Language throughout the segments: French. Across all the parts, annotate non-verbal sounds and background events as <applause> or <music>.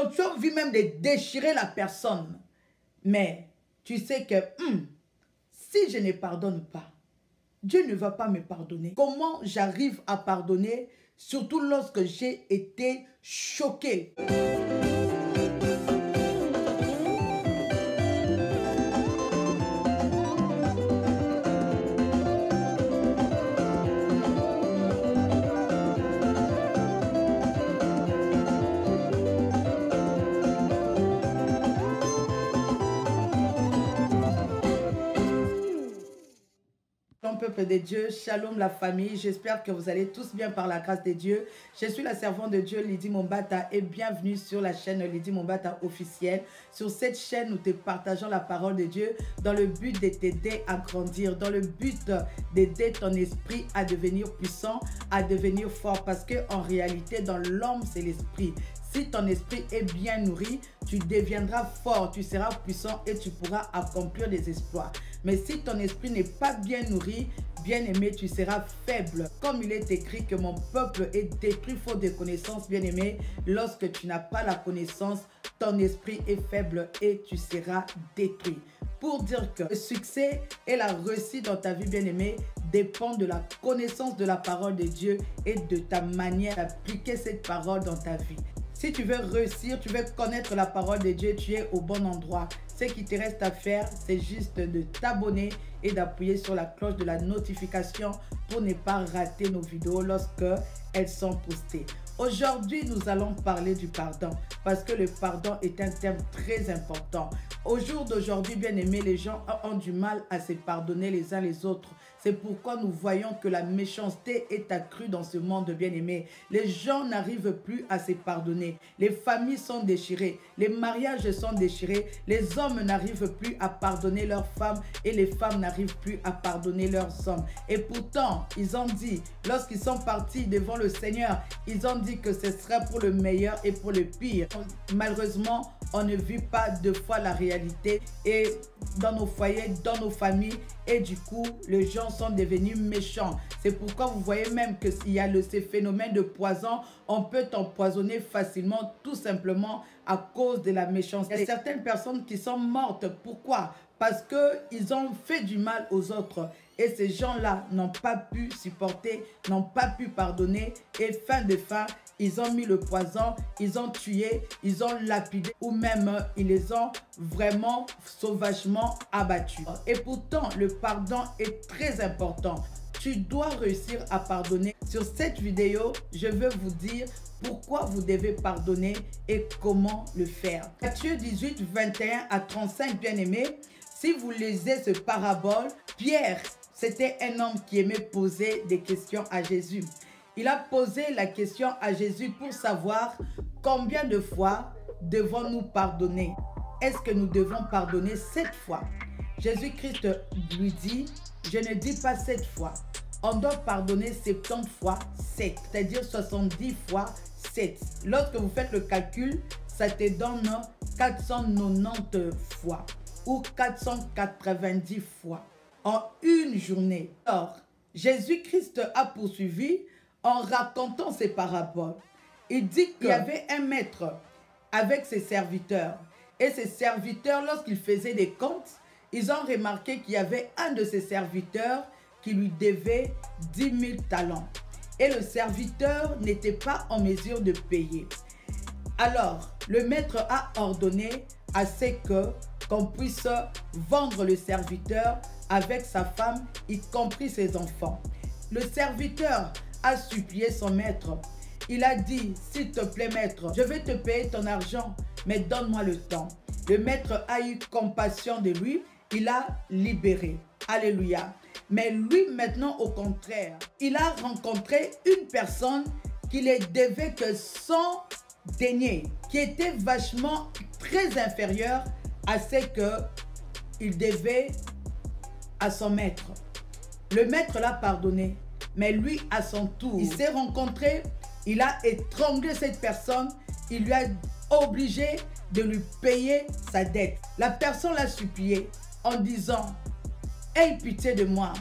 Donc tu as envie même de déchirer la personne. Mais tu sais que hum, si je ne pardonne pas, Dieu ne va pas me pardonner. Comment j'arrive à pardonner, surtout lorsque j'ai été choqué? De Dieu, shalom la famille, j'espère que vous allez tous bien par la grâce de Dieu. Je suis la servante de Dieu Lydie Mombata et bienvenue sur la chaîne Lydie Mombata officielle. Sur cette chaîne, nous te partageons la parole de Dieu dans le but de t'aider à grandir, dans le but d'aider ton esprit à devenir puissant, à devenir fort parce que en réalité, dans l'homme, c'est l'esprit. Si ton esprit est bien nourri, tu deviendras fort, tu seras puissant et tu pourras accomplir des exploits. Mais si ton esprit n'est pas bien nourri, bien aimé, tu seras faible. Comme il est écrit que mon peuple est détruit faute de connaissances, bien aimé, lorsque tu n'as pas la connaissance, ton esprit est faible et tu seras détruit. Pour dire que le succès et la réussite dans ta vie, bien aimé, dépend de la connaissance de la parole de Dieu et de ta manière d'appliquer cette parole dans ta vie. Si tu veux réussir, tu veux connaître la parole de Dieu, tu es au bon endroit. Ce qui te reste à faire, c'est juste de t'abonner et d'appuyer sur la cloche de la notification pour ne pas rater nos vidéos lorsque elles sont postées. Aujourd'hui, nous allons parler du pardon parce que le pardon est un thème très important. Au jour d'aujourd'hui, bien aimé, les gens ont du mal à se pardonner les uns les autres. C'est pourquoi nous voyons que la méchanceté est accrue dans ce monde bien-aimé. Les gens n'arrivent plus à se pardonner. Les familles sont déchirées. Les mariages sont déchirés. Les hommes n'arrivent plus à pardonner leurs femmes et les femmes n'arrivent plus à pardonner leurs hommes. Et pourtant, ils ont dit, lorsqu'ils sont partis devant le Seigneur, ils ont dit que ce serait pour le meilleur et pour le pire. Malheureusement, on ne vit pas deux fois la réalité et dans nos foyers, dans nos familles et du coup, les gens sont devenus méchants. C'est pourquoi vous voyez même qu'il y a le, ces phénomènes de poison. On peut empoisonner facilement tout simplement à cause de la méchanceté. Il y a certaines personnes qui sont mortes. Pourquoi? Parce qu'ils ont fait du mal aux autres. Et ces gens-là n'ont pas pu supporter, n'ont pas pu pardonner. Et fin de fin, ils ont mis le poison, ils ont tué, ils ont lapidé ou même ils les ont vraiment sauvagement abattus. Et pourtant, le pardon est très important. Tu dois réussir à pardonner. Sur cette vidéo, je veux vous dire pourquoi vous devez pardonner et comment le faire. Matthieu 18, 21 à 35, bien aimé, si vous lisez ce parabole, Pierre, c'était un homme qui aimait poser des questions à Jésus. Il a posé la question à Jésus pour savoir combien de fois devons-nous pardonner. Est-ce que nous devons pardonner sept fois? Jésus-Christ lui dit, je ne dis pas sept fois. On doit pardonner 70 fois 7, c'est-à-dire 70 fois 7. Lorsque vous faites le calcul, ça te donne 490 fois ou 490 fois en une journée. Or, Jésus-Christ a poursuivi en racontant ces paraboles. Il dit qu'il y avait un maître avec ses serviteurs. Et ses serviteurs, lorsqu'ils faisaient des comptes, ils ont remarqué qu'il y avait un de ses serviteurs qui lui devait 10 000 talents. Et le serviteur n'était pas en mesure de payer. Alors, le maître a ordonné à ce que qu'on puisse vendre le serviteur avec sa femme, y compris ses enfants. Le serviteur a supplié son maître. Il a dit, s'il te plaît maître, je vais te payer ton argent, mais donne-moi le temps. Le maître a eu compassion de lui, il a libéré. Alléluia. Mais lui maintenant, au contraire, il a rencontré une personne qui ne devait que 100 deniers, qui était vachement très inférieur à ce qu'il devait à son maître. Le maître l'a pardonné, mais lui, à son tour, il s'est rencontré, il a étranglé cette personne, il lui a obligé de lui payer sa dette. La personne l'a supplié en disant, Aie pitié de moi,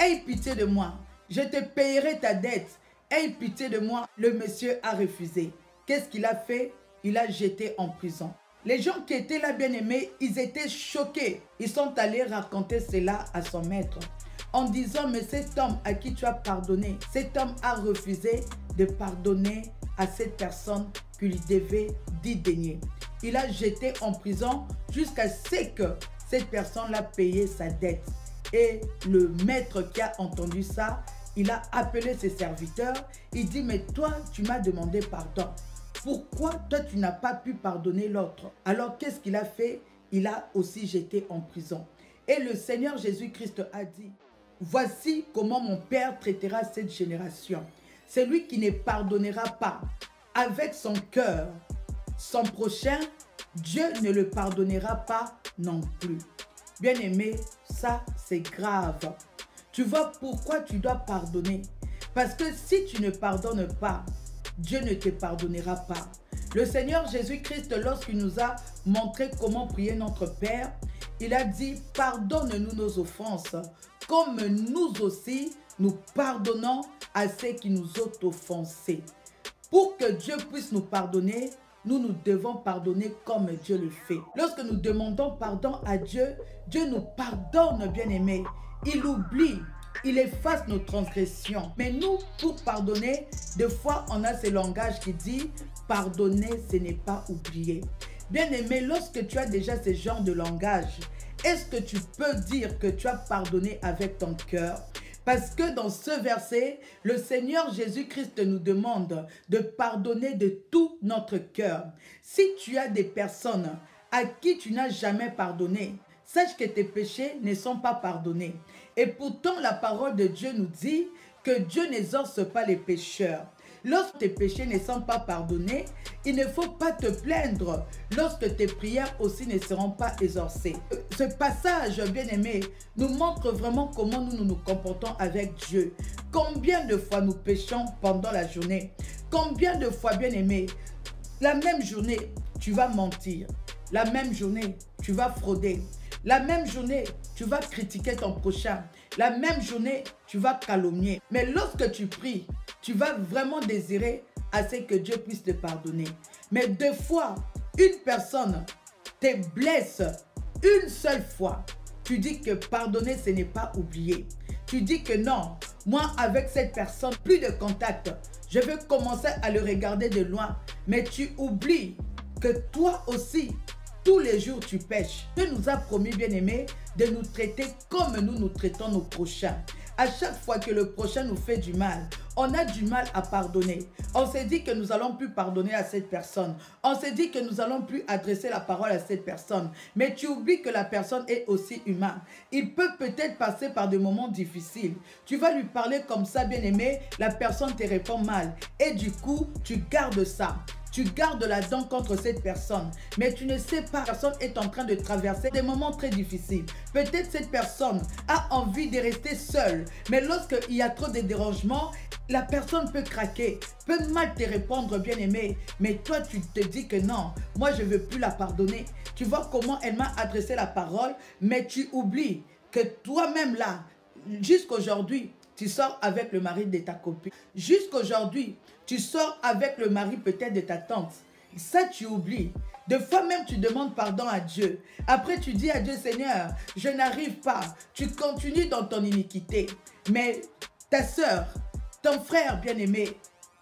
aie pitié de moi, je te payerai ta dette, aie pitié de moi. Le monsieur a refusé. Qu'est-ce qu'il a fait? Il a jeté en prison. Les gens qui étaient là, bien aimés, ils étaient choqués. Ils sont allés raconter cela à son maître en disant, mais cet homme à qui tu as pardonné, cet homme a refusé de pardonner à cette personne qui lui devait 10 deniers. Il a jeté en prison jusqu'à ce que cette personne-là payé sa dette. Et le maître qui a entendu ça, il a appelé ses serviteurs. Il dit, mais toi, tu m'as demandé pardon. Pourquoi toi, tu n'as pas pu pardonner l'autre? Alors, qu'est-ce qu'il a fait? Il a aussi jeté en prison. Et le Seigneur Jésus-Christ a dit, voici comment mon Père traitera cette génération. Celui qui ne pardonnera pas avec son cœur son prochain, Dieu ne le pardonnera pas non plus. Bien aimé, ça c'est grave. Tu vois pourquoi tu dois pardonner? Parce que si tu ne pardonnes pas, Dieu ne te pardonnera pas. Le Seigneur Jésus-Christ, lorsqu'il nous a montré comment prier notre Père, il a dit, pardonne-nous nos offenses, comme nous aussi, nous pardonnons à ceux qui nous ont offensés. Pour que Dieu puisse nous pardonner, nous, nous devons pardonner comme Dieu le fait. Lorsque nous demandons pardon à Dieu, Dieu nous pardonne, bien aimé. Il oublie il efface nos transgressions. Mais nous, pour pardonner, des fois, on a ce langage qui dit pardonner, ce n'est pas oublier. Bien aimé, lorsque tu as déjà ce genre de langage, est-ce que tu peux dire que tu as pardonné avec ton cœur? Parce que dans ce verset, le Seigneur Jésus-Christ nous demande de pardonner de tout notre cœur. Si tu as des personnes à qui tu n'as jamais pardonné, sache que tes péchés ne sont pas pardonnés. Et pourtant, la parole de Dieu nous dit que Dieu n'exorce pas les pécheurs. Lorsque tes péchés ne sont pas pardonnés, il ne faut pas te plaindre lorsque tes prières aussi ne seront pas exorcées. Ce passage, bien aimé, nous montre vraiment comment nous, nous nous comportons avec Dieu. Combien de fois nous péchons pendant la journée? Combien de fois, bien aimé, la même journée, tu vas mentir. La même journée, tu vas frauder. La même journée, tu vas critiquer ton prochain. La même journée, tu vas calomnier. Mais lorsque tu pries, tu vas vraiment désirer à ce que Dieu puisse te pardonner. Mais deux fois, une personne te blesse une seule fois. Tu dis que pardonner, ce n'est pas oublier. Tu dis que non, moi avec cette personne, plus de contact. Je veux commencer à le regarder de loin. Mais tu oublies que toi aussi, tous les jours tu pêches. Dieu nous a promis, bien aimé, de nous traiter comme nous nous traitons nos prochains. À chaque fois que le prochain nous fait du mal, on a du mal à pardonner. On s'est dit que nous allons plus pardonner à cette personne. On s'est dit que nous allons plus adresser la parole à cette personne. Mais tu oublies que la personne est aussi humaine. Il peut peut-être passer par des moments difficiles. Tu vas lui parler comme ça, bien aimé, la personne te répond mal. Et du coup, tu gardes ça tu gardes la dent contre cette personne, mais tu ne sais pas, la personne est en train de traverser des moments très difficiles. Peut-être cette personne a envie de rester seule, mais lorsqu'il y a trop de dérangements, la personne peut craquer, peut mal te répondre, bien aimé, mais toi tu te dis que non, moi je ne veux plus la pardonner. Tu vois comment elle m'a adressé la parole, mais tu oublies que toi-même là, jusqu'aujourd'hui, tu sors avec le mari de ta copine. Jusqu'aujourd'hui, tu sors avec le mari peut-être de ta tante. Ça, tu oublies. De fois même, tu demandes pardon à Dieu. Après, tu dis à Dieu, Seigneur, je n'arrive pas. Tu continues dans ton iniquité. Mais ta soeur, ton frère bien-aimé,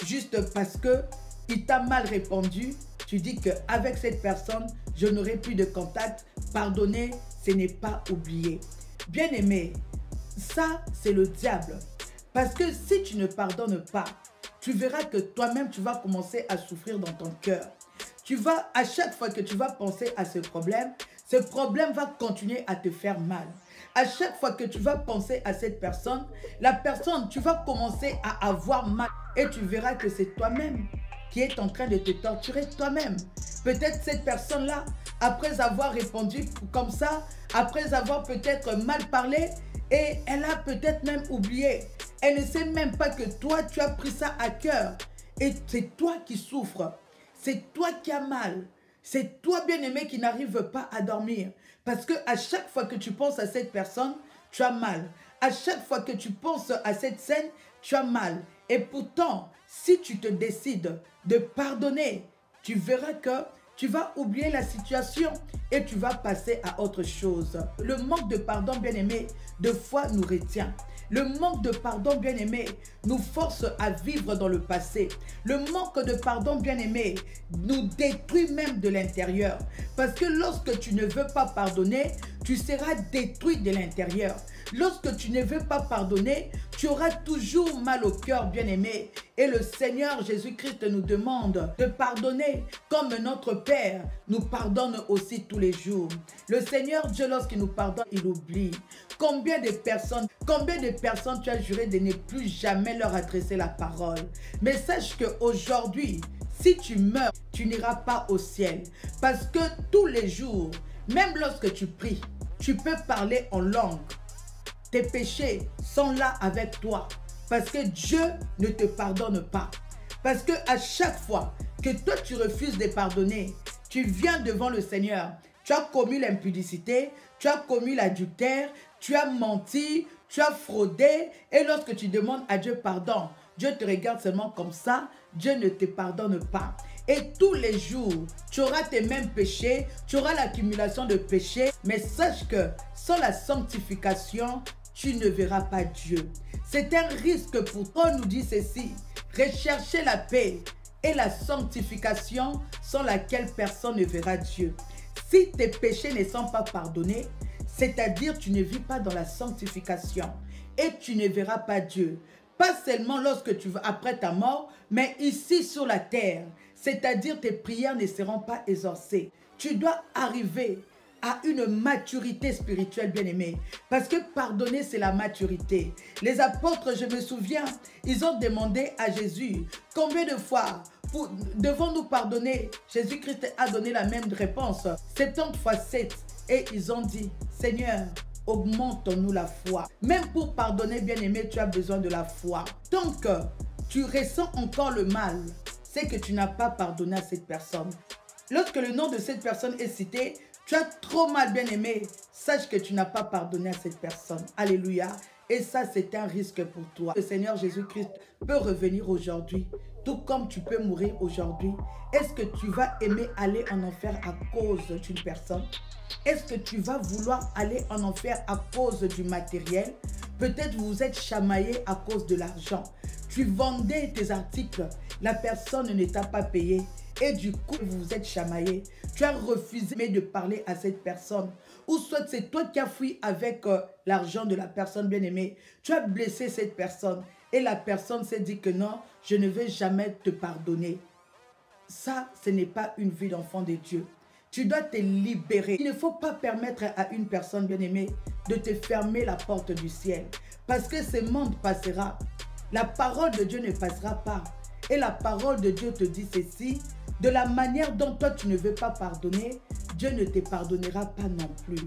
juste parce que il t'a mal répondu, tu dis que avec cette personne, je n'aurai plus de contact. Pardonner, ce n'est pas oublier. Bien-aimé, ça, c'est le diable. Parce que si tu ne pardonnes pas, tu verras que toi-même, tu vas commencer à souffrir dans ton cœur. Tu vas, à chaque fois que tu vas penser à ce problème, ce problème va continuer à te faire mal. À chaque fois que tu vas penser à cette personne, la personne, tu vas commencer à avoir mal. Et tu verras que c'est toi-même qui est en train de te torturer toi-même. Peut-être cette personne-là, après avoir répondu comme ça, après avoir peut-être mal parlé, et elle a peut-être même oublié. Elle ne sait même pas que toi, tu as pris ça à cœur. Et c'est toi qui souffres. C'est toi qui as mal. C'est toi, bien-aimé, qui n'arrive pas à dormir. Parce que à chaque fois que tu penses à cette personne, tu as mal. À chaque fois que tu penses à cette scène, tu as mal. Et pourtant, si tu te décides de pardonner, tu verras que tu vas oublier la situation et tu vas passer à autre chose. Le manque de pardon, bien aimé, de foi nous retient. Le manque de pardon, bien aimé, nous force à vivre dans le passé. Le manque de pardon, bien aimé, nous détruit même de l'intérieur. Parce que lorsque tu ne veux pas pardonner, tu seras détruit de l'intérieur. Lorsque tu ne veux pas pardonner, tu auras toujours mal au cœur, bien-aimé. Et le Seigneur Jésus-Christ nous demande de pardonner comme notre Père nous pardonne aussi tous les jours. Le Seigneur Dieu, lorsqu'il nous pardonne, il oublie. Combien de personnes, combien de personnes tu as juré de ne plus jamais leur adresser la parole? Mais sache qu'aujourd'hui, si tu meurs, tu n'iras pas au ciel. Parce que tous les jours, même lorsque tu pries, tu peux parler en langue. Tes péchés sont là avec toi. Parce que Dieu ne te pardonne pas. Parce que à chaque fois que toi tu refuses de pardonner, tu viens devant le Seigneur. Tu as commis l'impudicité, tu as commis l'adultère, tu as menti, tu as fraudé. Et lorsque tu demandes à Dieu pardon, Dieu te regarde seulement comme ça. Dieu ne te pardonne pas. Et tous les jours, tu auras tes mêmes péchés, tu auras l'accumulation de péchés. Mais sache que sans la sanctification, tu ne verras pas Dieu. C'est un risque pour toi, nous dit ceci. Rechercher la paix et la sanctification sans laquelle personne ne verra Dieu. Si tes péchés ne sont pas pardonnés, c'est-à-dire tu ne vis pas dans la sanctification et tu ne verras pas Dieu. Pas seulement lorsque tu vas après ta mort, mais ici sur la terre. C'est-à-dire tes prières ne seront pas exaucées. Tu dois arriver à une maturité spirituelle, bien aimée. Parce que pardonner, c'est la maturité. Les apôtres, je me souviens, ils ont demandé à Jésus combien de fois devons-nous pardonner? Jésus-Christ a donné la même réponse, 70 fois 7. Et ils ont dit, Seigneur, augmente-nous la foi. Même pour pardonner, bien aimé, tu as besoin de la foi. Tant que tu ressens encore le mal, c'est que tu n'as pas pardonné à cette personne. Lorsque le nom de cette personne est cité, tu as trop mal bien aimé. Sache que tu n'as pas pardonné à cette personne. Alléluia. Et ça, c'est un risque pour toi. Le Seigneur Jésus-Christ peut revenir aujourd'hui, tout comme tu peux mourir aujourd'hui. Est-ce que tu vas aimer aller en enfer à cause d'une personne? Est-ce que tu vas vouloir aller en enfer à cause du matériel? Peut-être vous êtes chamaillé à cause de l'argent. Tu vendais tes articles, la personne ne t'a pas payé et du coup vous vous êtes chamaillé. Tu as refusé de parler à cette personne. Ou soit c'est toi qui as fui avec euh, l'argent de la personne bien-aimée. Tu as blessé cette personne et la personne s'est dit que non, je ne vais jamais te pardonner. Ça, ce n'est pas une vie d'enfant de Dieu. Tu dois te libérer. Il ne faut pas permettre à une personne bien-aimée de te fermer la porte du ciel. Parce que ce monde passera. La parole de Dieu ne passera pas. Et la parole de Dieu te dit ceci, de la manière dont toi tu ne veux pas pardonner, Dieu ne te pardonnera pas non plus.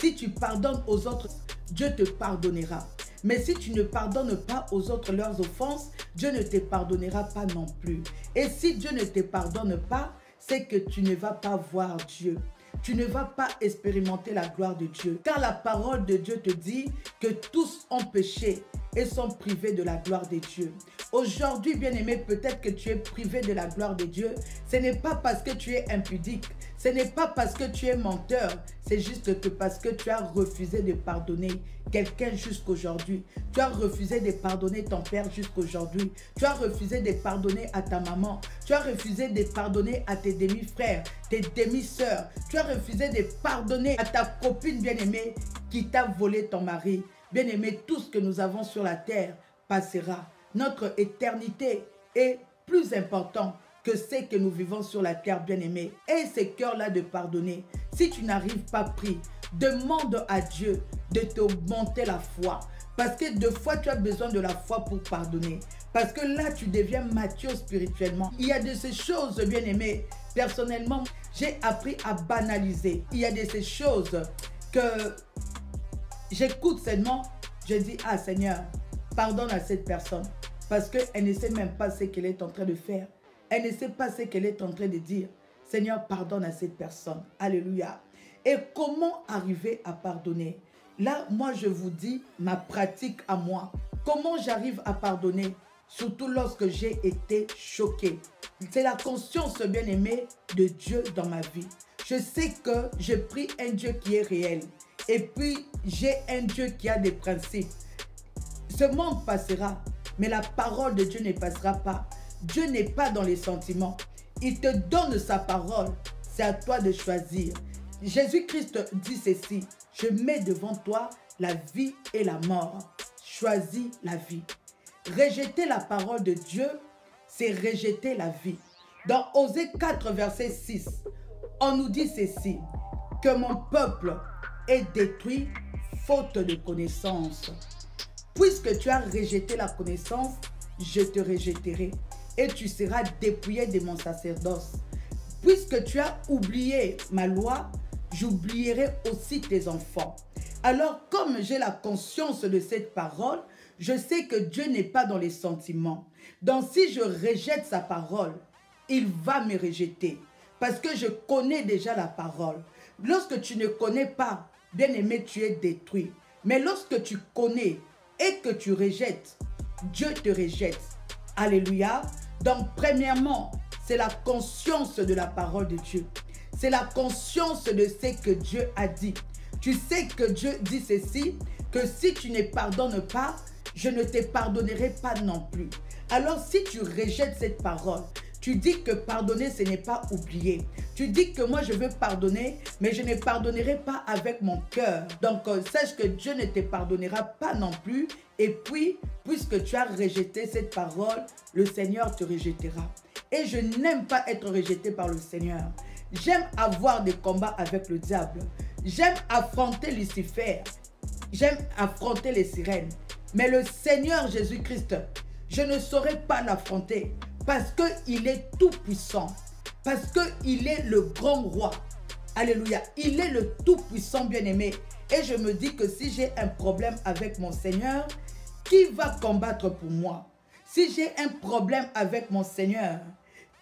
Si tu pardonnes aux autres, Dieu te pardonnera. Mais si tu ne pardonnes pas aux autres leurs offenses, Dieu ne te pardonnera pas non plus. Et si Dieu ne te pardonne pas, c'est que tu ne vas pas voir Dieu. Tu ne vas pas expérimenter la gloire de Dieu. Car la parole de Dieu te dit que tous ont péché et sont privés de la gloire de Dieu. Aujourd'hui, bien-aimé, peut-être que tu es privé de la gloire de Dieu. Ce n'est pas parce que tu es impudique. Ce n'est pas parce que tu es menteur. C'est juste que parce que tu as refusé de pardonner quelqu'un jusqu'aujourd'hui. Tu as refusé de pardonner ton père jusqu'aujourd'hui. Tu as refusé de pardonner à ta maman. Tu as refusé de pardonner à tes demi-frères, tes demi-sœurs. Tu as refusé de pardonner à ta copine bien-aimée qui t'a volé ton mari. Bien-aimé, tout ce que nous avons sur la terre passera notre éternité est plus important que ce que nous vivons sur la terre, bien-aimé. Et ces cœurs-là de pardonner. Si tu n'arrives pas pris, demande à Dieu de t'augmenter la foi. Parce que deux fois, tu as besoin de la foi pour pardonner. Parce que là, tu deviens mature spirituellement. Il y a de ces choses, bien aimé personnellement, j'ai appris à banaliser. Il y a de ces choses que j'écoute seulement. Je dis, ah Seigneur, pardonne à cette personne. Parce qu'elle ne sait même pas ce qu'elle est en train de faire. Elle ne sait pas ce qu'elle est en train de dire. Seigneur, pardonne à cette personne. Alléluia. Et comment arriver à pardonner? Là, moi, je vous dis ma pratique à moi. Comment j'arrive à pardonner? Surtout lorsque j'ai été choqué. C'est la conscience, bien-aimée, de Dieu dans ma vie. Je sais que je prie un Dieu qui est réel. Et puis, j'ai un Dieu qui a des principes. Ce monde passera, mais la parole de Dieu ne passera pas. Dieu n'est pas dans les sentiments. Il te donne sa parole. C'est à toi de choisir. Jésus-Christ dit ceci. Je mets devant toi la vie et la mort. Choisis la vie. Rejeter la parole de Dieu, c'est rejeter la vie. Dans Osée 4, verset 6, on nous dit ceci, que mon peuple est détruit faute de connaissance. Puisque tu as rejeté la connaissance, je te rejetterai et tu seras dépouillé de mon sacerdoce. Puisque tu as oublié ma loi, j'oublierai aussi tes enfants. Alors, comme j'ai la conscience de cette parole, je sais que Dieu n'est pas dans les sentiments. Donc, si je rejette sa parole, il va me rejeter. Parce que je connais déjà la parole. Lorsque tu ne connais pas, bien aimé, tu es détruit. Mais lorsque tu connais et que tu rejettes, Dieu te rejette. Alléluia. Donc, premièrement, c'est la conscience de la parole de Dieu. C'est la conscience de ce que Dieu a dit. Tu sais que Dieu dit ceci, que si tu ne pardonnes pas, je ne te pardonnerai pas non plus. Alors si tu rejettes cette parole, tu dis que pardonner, ce n'est pas oublier. Tu dis que moi, je veux pardonner, mais je ne pardonnerai pas avec mon cœur. Donc, euh, sache que Dieu ne te pardonnera pas non plus. Et puis, puisque tu as rejeté cette parole, le Seigneur te rejettera. Et je n'aime pas être rejeté par le Seigneur. J'aime avoir des combats avec le diable. J'aime affronter Lucifer. J'aime affronter les sirènes. Mais le Seigneur Jésus-Christ, je ne saurais pas l'affronter parce qu'il est tout puissant. Parce qu'il est le grand roi. Alléluia. Il est le tout puissant bien-aimé. Et je me dis que si j'ai un problème avec mon Seigneur, qui va combattre pour moi? Si j'ai un problème avec mon Seigneur,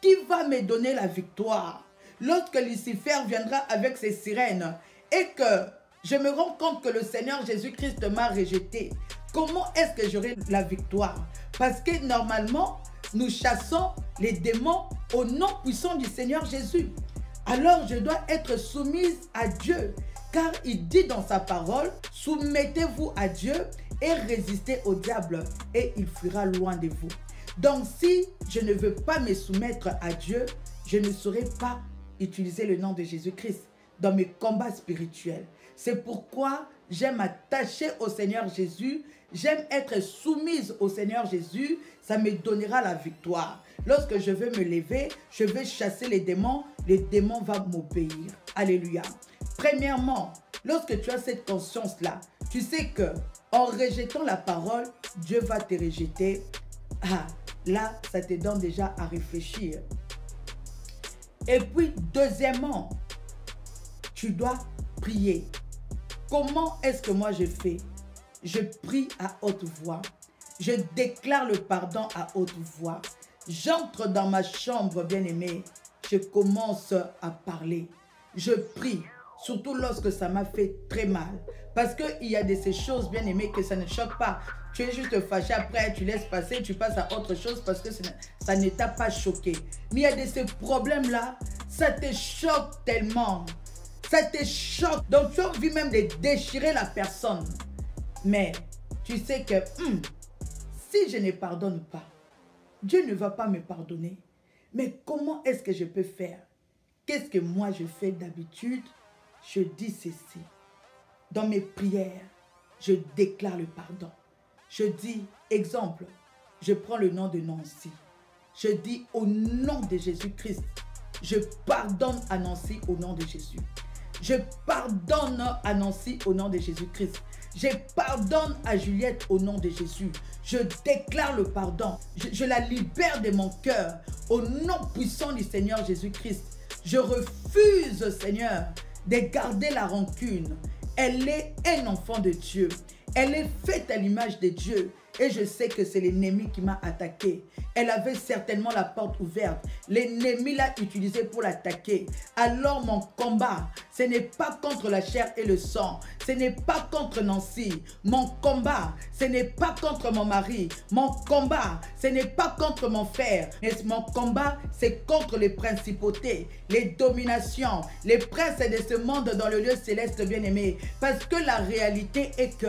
qui va me donner la victoire? Lorsque Lucifer viendra avec ses sirènes et que je me rends compte que le Seigneur Jésus-Christ m'a rejeté, comment est-ce que j'aurai la victoire? Parce que normalement, nous chassons les démons au nom puissant du Seigneur Jésus. Alors je dois être soumise à Dieu, car il dit dans sa parole, soumettez-vous à Dieu et résistez au diable, et il fuira loin de vous. Donc si je ne veux pas me soumettre à Dieu, je ne saurais pas utiliser le nom de Jésus-Christ dans mes combats spirituels. C'est pourquoi j'aime m'attacher au Seigneur Jésus, j'aime être soumise au Seigneur Jésus, ça me donnera la victoire. Lorsque je veux me lever, je vais chasser les démons, les démons vont m'obéir. Alléluia. Premièrement, lorsque tu as cette conscience-là, tu sais que en rejetant la parole, Dieu va te rejeter. Ah, là, ça te donne déjà à réfléchir. Et puis, deuxièmement, tu dois prier. Comment est-ce que moi je fais? Je prie à haute voix. Je déclare le pardon à haute voix. J'entre dans ma chambre, bien-aimée. Je commence à parler. Je prie, surtout lorsque ça m'a fait très mal. Parce qu'il y a de ces choses, bien-aimées, que ça ne choque pas. Tu es juste fâché, après tu laisses passer, tu passes à autre chose parce que ça ne t'a pas choqué. Mais il y a de ces problèmes-là, ça te choque tellement. Ça te choque. Donc tu as envie même de déchirer la personne. Mais tu sais que hmm, si je ne pardonne pas, Dieu ne va pas me pardonner. Mais comment est-ce que je peux faire? Qu'est-ce que moi je fais d'habitude? Je dis ceci. Dans mes prières, je déclare le pardon. Je dis, exemple, je prends le nom de Nancy. Je dis au nom de Jésus-Christ, je pardonne à Nancy au nom de Jésus. Je pardonne à Nancy au nom de Jésus-Christ. Je pardonne à Juliette au nom de Jésus. Je déclare le pardon. Je, la libère de mon cœur au nom puissant du Seigneur Jésus-Christ. Je refuse, Seigneur, de garder la rancune. Elle est un enfant de Dieu. Elle est faite à l'image de Dieu. Et je sais que c'est l'ennemi qui m'a attaqué. Elle avait certainement la porte ouverte. L'ennemi l'a utilisé pour l'attaquer. Alors mon combat, ce n'est pas contre la chair et le sang. Ce n'est pas contre Nancy. Mon combat, ce n'est pas contre mon mari. Mon combat, ce n'est pas contre mon frère. Mais mon combat, c'est contre les principautés, les dominations, les princes de ce monde dans le lieu céleste, bien-aimé. Parce que la réalité est que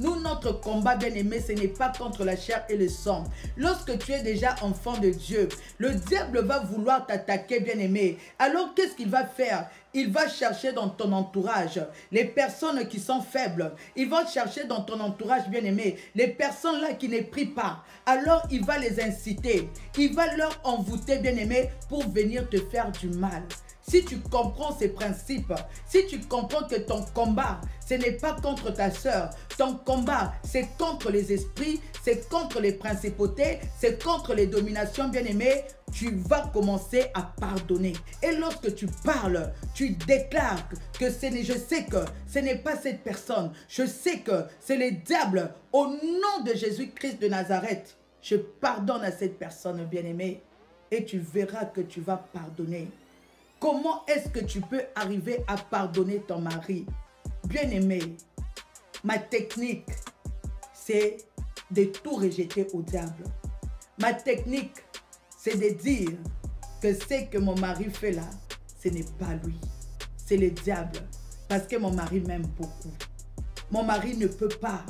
nous, notre combat, bien-aimé, ce n'est pas contre la chair et le sang. Lorsque tu es déjà enfant de Dieu, le diable va vouloir t'attaquer, bien-aimé. Alors, qu'est-ce qu'il va faire? Il va chercher dans ton entourage les personnes qui sont faibles. Il va chercher dans ton entourage bien-aimé les personnes là qui ne prient pas. Alors il va les inciter. Il va leur envoûter bien-aimé pour venir te faire du mal. Si tu comprends ces principes, si tu comprends que ton combat, ce n'est pas contre ta soeur, ton combat, c'est contre les esprits, c'est contre les principautés, c'est contre les dominations bien-aimées, tu vas commencer à pardonner. Et lorsque tu parles, tu déclares que ce je sais que ce n'est pas cette personne, je sais que c'est le diable. Au nom de Jésus-Christ de Nazareth, je pardonne à cette personne bien-aimée et tu verras que tu vas pardonner. Comment est-ce que tu peux arriver à pardonner ton mari? Bien-aimé, ma technique, c'est de tout rejeter au diable. Ma technique, c'est de dire que ce que mon mari fait là, ce n'est pas lui, c'est le diable. Parce que mon mari m'aime beaucoup. Mon mari ne peut pas.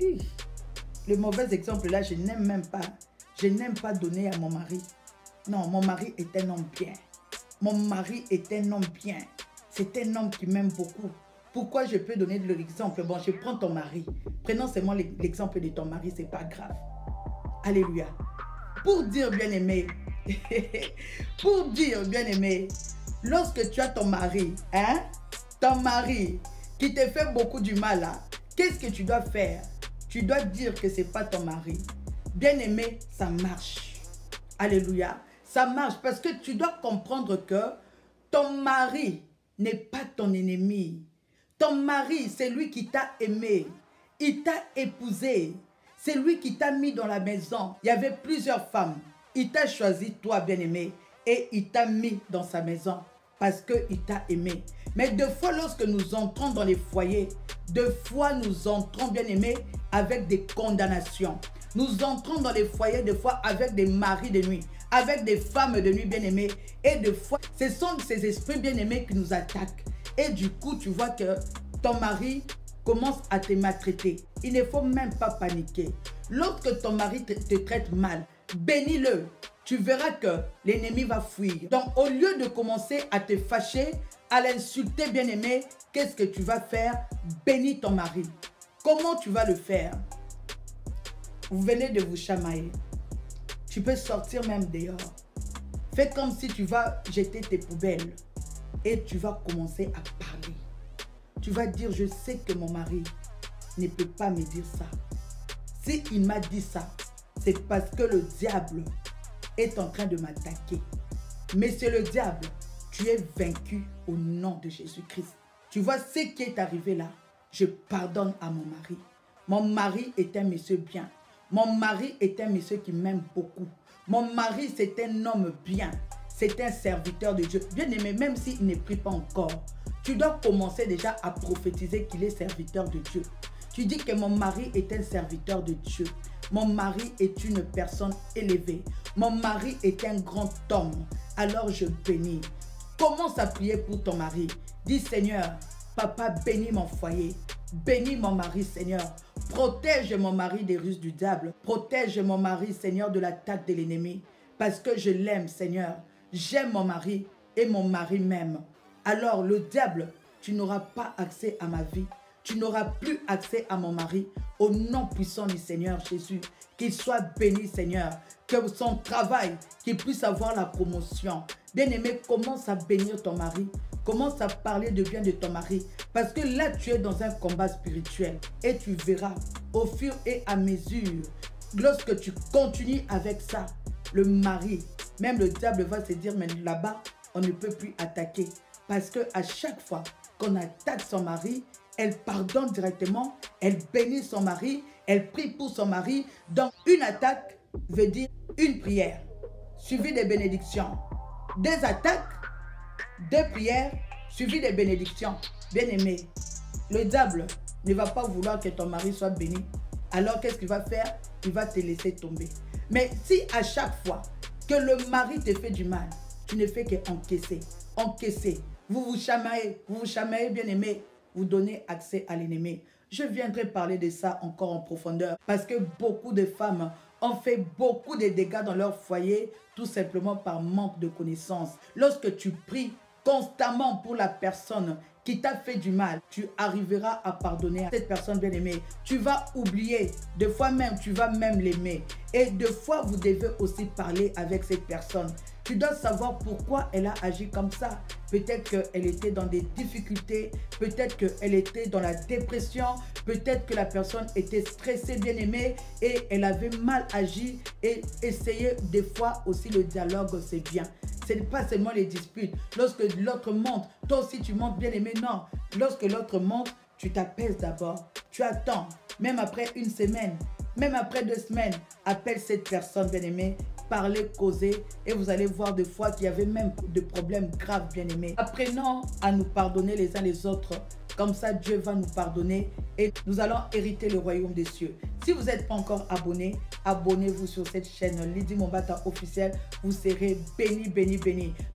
Le mauvais exemple là, je n'aime même pas. Je n'aime pas donner à mon mari. Non, mon mari est un homme bien. Mon mari est un homme bien. C'est un homme qui m'aime beaucoup. Pourquoi je peux donner de l'exemple? Bon, je prends ton mari. Prenons seulement l'exemple de ton mari, c'est pas grave. Alléluia. Pour dire bien-aimé, <laughs> pour dire bien-aimé, lorsque tu as ton mari, hein, ton mari qui te fait beaucoup du mal là, qu'est-ce que tu dois faire? Tu dois dire que c'est pas ton mari. Bien-aimé, ça marche. Alléluia ça marche parce que tu dois comprendre que ton mari n'est pas ton ennemi. Ton mari, c'est lui qui t'a aimé. Il t'a épousé. C'est lui qui t'a mis dans la maison. Il y avait plusieurs femmes. Il t'a choisi, toi, bien-aimé, et il t'a mis dans sa maison parce qu'il t'a aimé. Mais deux fois, lorsque nous entrons dans les foyers, deux fois, nous entrons, bien-aimés, avec des condamnations. Nous entrons dans les foyers, des fois, avec des maris de nuit avec des femmes de nuit bien-aimées. Et de fois, ce sont ces esprits bien-aimés qui nous attaquent. Et du coup, tu vois que ton mari commence à te maltraiter. Il ne faut même pas paniquer. Lorsque ton mari te, te traite mal, bénis-le. Tu verras que l'ennemi va fuir. Donc, au lieu de commencer à te fâcher, à l'insulter bien-aimé, qu'est-ce que tu vas faire? Bénis ton mari. Comment tu vas le faire? Vous venez de vous chamailler. Tu peux sortir même dehors. Fais comme si tu vas jeter tes poubelles et tu vas commencer à parler. Tu vas dire, je sais que mon mari ne peut pas me dire ça. Si il m'a dit ça, c'est parce que le diable est en train de m'attaquer. Mais c'est le diable, tu es vaincu au nom de Jésus-Christ. Tu vois ce qui est arrivé là? Je pardonne à mon mari. Mon mari est un monsieur bien. Mon mari est un monsieur qui m'aime beaucoup. Mon mari, c'est un homme bien. C'est un serviteur de Dieu. Bien aimé, même s'il ne prie pas encore, tu dois commencer déjà à prophétiser qu'il est serviteur de Dieu. Tu dis que mon mari est un serviteur de Dieu. Mon mari est une personne élevée. Mon mari est un grand homme. Alors je bénis. Commence à prier pour ton mari. Dis Seigneur, papa, bénis mon foyer. Bénis mon mari, Seigneur. Protège mon mari des ruses du diable. Protège mon mari, Seigneur, de l'attaque de l'ennemi. Parce que je l'aime, Seigneur. J'aime mon mari et mon mari m'aime. Alors le diable, tu n'auras pas accès à ma vie. Tu n'auras plus accès à mon mari. Au nom puissant du Seigneur Jésus. Qu'il soit béni, Seigneur. Que son travail, qu'il puisse avoir la promotion. Bien-aimé, commence à bénir ton mari. Commence à parler de bien de ton mari. Parce que là, tu es dans un combat spirituel. Et tu verras au fur et à mesure, lorsque tu continues avec ça, le mari, même le diable va se dire, mais là-bas, on ne peut plus attaquer. Parce que à chaque fois qu'on attaque son mari, elle pardonne directement, elle bénit son mari, elle prie pour son mari. Donc, une attaque veut dire une prière, suivie des bénédictions. Des attaques, deux prières, suivi des bénédictions. Bien-aimé, le diable ne va pas vouloir que ton mari soit béni. Alors qu'est-ce qu'il va faire? Il va te laisser tomber. Mais si à chaque fois que le mari te fait du mal, tu ne fais qu'encaisser, encaisser, vous vous chamaillez, vous vous chamaillez bien aimé, vous donnez accès à l'ennemi. Je viendrai parler de ça encore en profondeur parce que beaucoup de femmes ont fait beaucoup de dégâts dans leur foyer tout simplement par manque de connaissances. Lorsque tu pries constamment pour la personne qui t'a fait du mal, tu arriveras à pardonner à cette personne bien-aimée. Tu vas oublier, des fois même, tu vas même l'aimer. Et des fois, vous devez aussi parler avec cette personne. Tu dois savoir pourquoi elle a agi comme ça. Peut-être qu'elle était dans des difficultés, peut-être qu'elle était dans la dépression, peut-être que la personne était stressée, bien aimée, et elle avait mal agi. Et essayer des fois aussi le dialogue, c'est bien. Ce n'est pas seulement les disputes. Lorsque l'autre monte, toi aussi tu montes bien aimé. Non, lorsque l'autre monte, tu t'apaises d'abord. Tu attends, même après une semaine, même après deux semaines, appelle cette personne bien aimée parler, causer, et vous allez voir des fois qu'il y avait même des problèmes graves, bien aimés. Apprenons à nous pardonner les uns les autres. Comme ça, Dieu va nous pardonner et nous allons hériter le royaume des cieux. Si vous n'êtes pas encore abonné, abonnez-vous sur cette chaîne Lydie Mombata officielle. Vous serez béni, béni, béni.